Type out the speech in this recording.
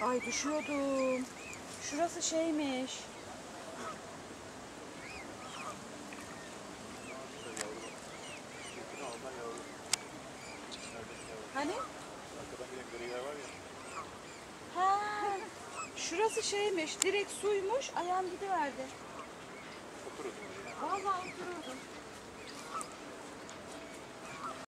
Ay düşüyordum. Şurası şeymiş. Hani? Ha. Şurası şeymiş. Direkt suymuş. Ayağım gidiverdi.